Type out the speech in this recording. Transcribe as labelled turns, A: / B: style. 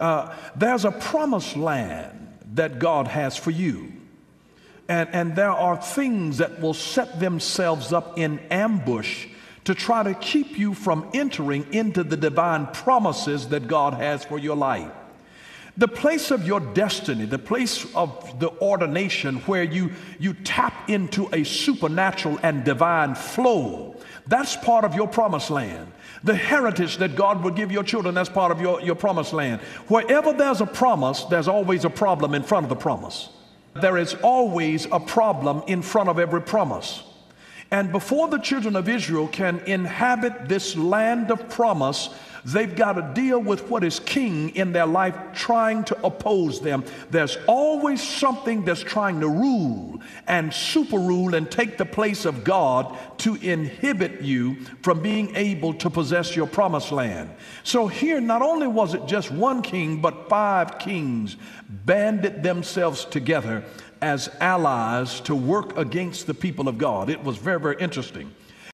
A: Uh, there's a promised land that God has for you. And, and there are things that will set themselves up in ambush to try to keep you from entering into the divine promises that God has for your life. The place of your destiny, the place of the ordination where you, you tap into a supernatural and divine flow, that's part of your promised land. The heritage that God will give your children, that's part of your, your promised land. Wherever there's a promise, there's always a problem in front of the promise. There is always a problem in front of every promise. And before the children of Israel can inhabit this land of promise, they've got to deal with what is king in their life trying to oppose them. There's always something that's trying to rule and super rule and take the place of God to inhibit you from being able to possess your promised land. So here, not only was it just one king, but five kings banded themselves together as allies to work against the people of God. It was very, very interesting.